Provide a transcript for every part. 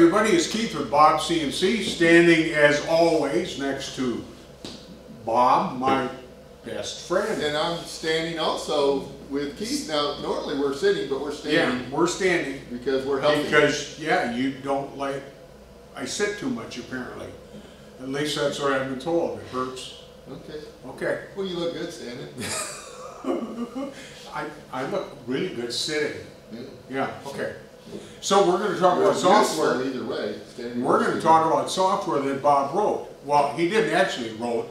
everybody, it's Keith with Bob CNC, standing as always next to Bob, my best friend. And I'm standing also with Keith. Now, normally we're sitting, but we're standing. Yeah, we're standing because we're healthy. because, yeah, you don't like, I sit too much apparently. At least that's what I've been told, it hurts. Okay. Okay, Well, you look good standing. I, I look really good sitting. Yeah. Yeah, okay. So we're gonna talk Well, about software. Either way. We're gonna talk about software that Bob wrote. Well, he didn't actually wrote.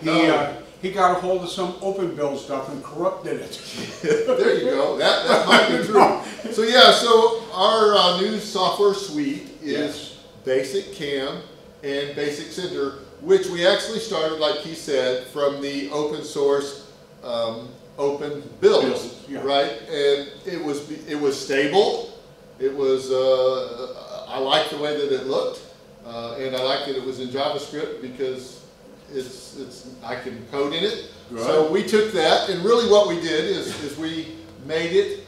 He, No. uh, he got a hold of some open build stuff and corrupted it. There you go. That, that might be true. So yeah, so our uh, new software suite Yes. is Basic CAM and Basic Sender, which we actually started, like he said, from the open source um, open Builds, yeah. right? And it was it was stable. It was uh, I liked the way that it looked, uh, and I liked that it was in JavaScript because it's it's I can code in it. Good. So we took that, and really what we did is is we made it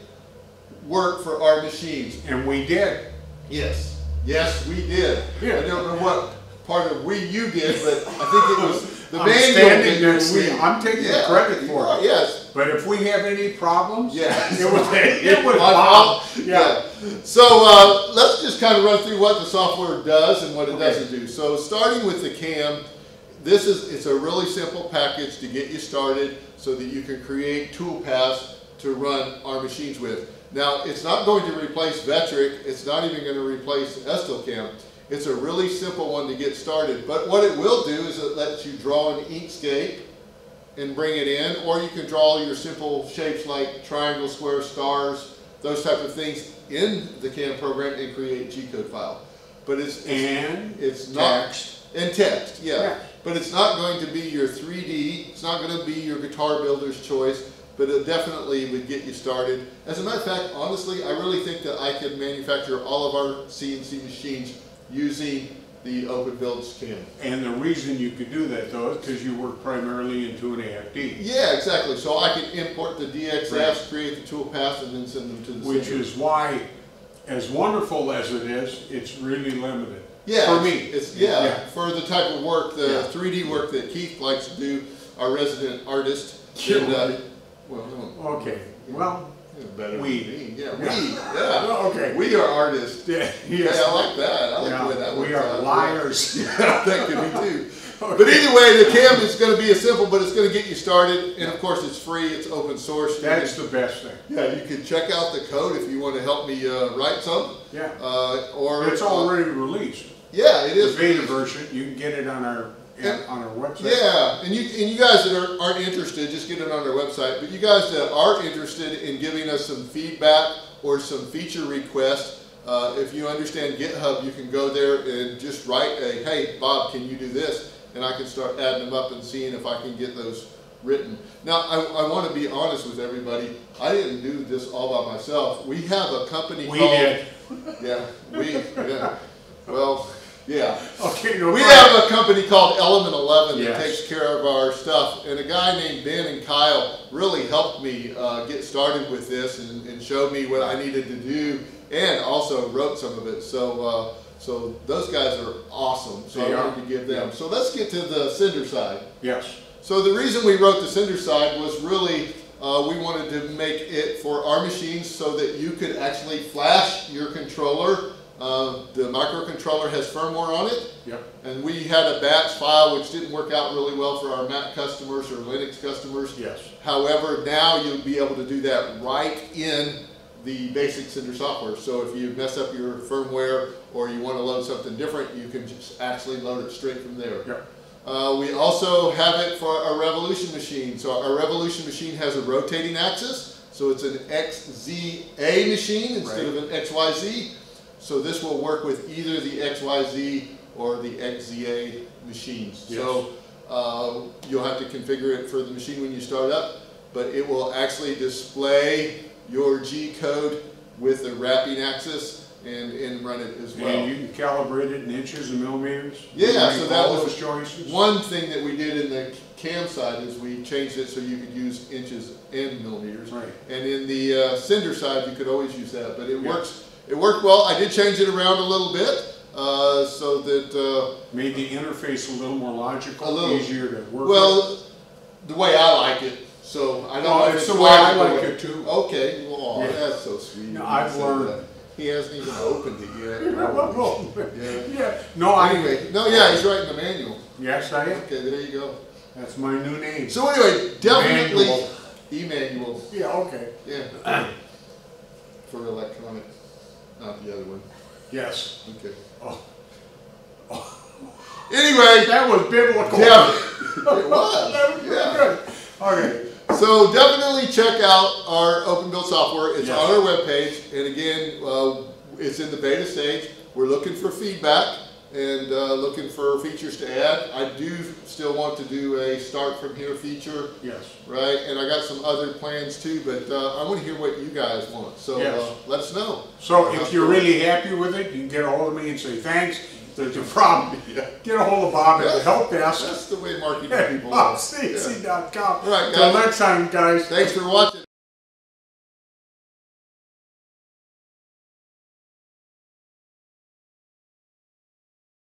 work for our machines. And we did. Yes, yes, we did. Yeah. I don't know what part of we you did, but I think it was the I'm manual. standing next to. I'm taking the credit for are, it. Yes. But if we have any problems, Yes. it was, it was Bob. fault. Yeah. So uh, let's just kind of run through what the software does and what it Okay. doesn't do. So starting with the CAM, this is it's a really simple package to get you started so that you can create tool paths to run our machines with. Now it's not going to replace Vectric. It's not even going to replace Estlcam. It's a really simple one to get started. But what it will do is it lets you draw an Inkscape and bring it in, or you can draw your simple shapes like triangle, square, stars, those type of things in the CAM program and create G-code file. But it's, it's, And it's not, text. and text, yeah. Yeah. But it's not going to be your 3D, it's not going to be your guitar builder's choice, but it definitely would get you started. As a matter of fact, honestly, I really think that I could manufacture all of our CNC machines using the Open Builds CAM. And the reason you could do that though is because you work primarily into an AFD, Yeah, exactly. So I can import the DXFs, Right. create the tool paths, and then send them to the which center. is why, as wonderful as it is, it's really limited. yeah, For me. It's yeah, Yeah. for the type of work, the Yeah. 3D work that Keith likes to do, our resident artist. Sure. And, uh, well, Okay, well, yeah, better than We. Yeah, we. Yeah. Okay. We are artists. Yeah, Yeah, yes. I like that. Are liars. Yeah, that could be too. But anyway, the CAM is going to be a simple, but it's going to get you started. And of course, it's free. It's open source. You That's can- the best thing. Yeah, you can check out the code if you want to help me uh, write some. Yeah. Uh, or It's already released. yeah, it is. The beta version, you can get it on our, And- on our website. Yeah, and you and you guys that are, aren't interested, just get it on our website. But you guys that are interested in giving us some feedback or some feature requests, uh, if you understand GitHub, you can go there and just write a, "Hey, Bob, can you do this?" And I can start adding them up and seeing if I can get those written. Now, I, I want to be honest with everybody. I didn't do this all by myself. We have a company We called. did. Yeah, we. Yeah. Well, yeah. Okay. We ahead. have a company called Element 11 that takes care of our stuff, and a guy named Ben and Kyle really helped me uh, get started with this and, and showed me what I needed to do, and also wrote some of it. So, uh, so those guys are awesome. So They I are. wanted to give them. So let's get to the Sender side. Yes. So the reason we wrote the Sender side was really uh, we wanted to make it for our machines so that you could actually flash your controller. Uh, the microcontroller has firmware on it. Yep. And we had a batch file which didn't work out really well for our Mac customers or Linux customers. Yes. However, now you'll be able to do that right in the basic Sender software. So if you mess up your firmware or you want to load something different, you can just actually load it straight from there. Yep. Uh, we also have it for a Revolution machine. So our Revolution machine has a rotating axis. So it's an XZA machine instead of an XYZ. So this will work with either the XYZ or the XZA machines. Yes. So uh, you'll have to configure it for the machine when you start up, but it will actually display your G code with the wrapping axis and, and run it as well. And you can calibrate it in inches and millimeters. Yeah, so that was choices. One thing that we did in the cam side is we changed it so you could use inches and millimeters. Right. And in the uh, sender side, you could always use that, but it Yeah. works. It worked well. I did change it around a little bit. uh, so that, uh, Made the interface a little more logical, A little. easier to work with. well, the way I like it, so I don't oh, know Well, if it's the way I like it too. Okay, well, Yeah. that's so sweet. No, I've learned. that. He hasn't even opened it yet. Yeah. Yeah, no, I, Anyway, no, yeah, he's writing the manual. yes, I am. Okay, there you go. That's my new name. So anyway, definitely, Manual. Emmanuel, Yeah, okay. yeah. For electronic, not the other one. Yes. Okay. Oh. Anyway, That was biblical. yeah, it was, That was yeah. good. Okay. So definitely check out our open build software. It's Yes. on our webpage, and again, uh, it's in the beta stage. We're looking for feedback and uh, looking for features to add. I do still want to do a start from here feature, Yes. right? And I got some other plans too, but uh, I want to hear what you guys want. So Yes. uh, let us know. So if you're really happy with it, you can get a hold of me and say, thanks. There's a problem, Yeah. get a hold of Bob at the help desk. That's the way marketing people. Yeah. bobcc.com. Right, Till guys. next time, guys. Thanks for watching.